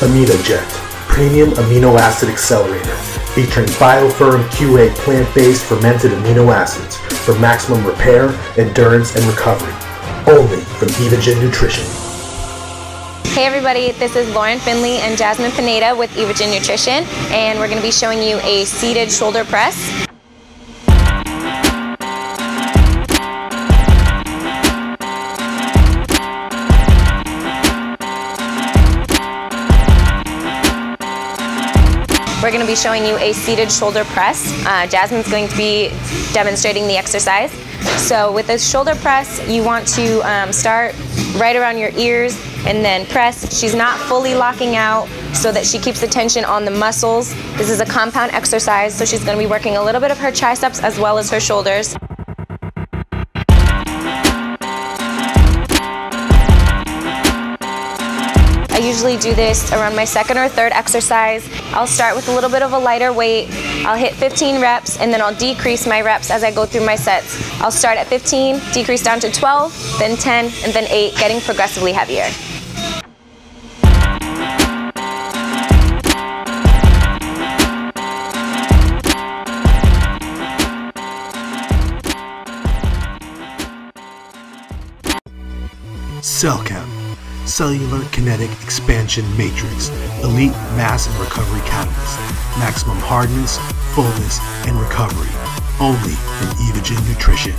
AminoJect, premium amino acid accelerator, featuring biofirm QA plant-based fermented amino acids for maximum repair, endurance, and recovery. Only from Evogen Nutrition. Hey everybody, this is Lauren Finley and Jasmine Pineda with Evogen Nutrition, and we're going to be showing you a seated shoulder press. We're going to be showing you a seated shoulder press. Uh, Jasmine's going to be demonstrating the exercise. So with this shoulder press, you want to um, start right around your ears and then press. She's not fully locking out so that she keeps the tension on the muscles. This is a compound exercise, so she's going to be working a little bit of her triceps as well as her shoulders. Usually do this around my second or third exercise. I'll start with a little bit of a lighter weight. I'll hit 15 reps and then I'll decrease my reps as I go through my sets. I'll start at 15, decrease down to 12, then 10, and then 8, getting progressively heavier. CellChem, Cellular Kinetic Expansion Matrix, Elite Mass and Recovery Catalyst, Maximum Hardness, Fullness, and Recovery, only from Evogen Nutrition.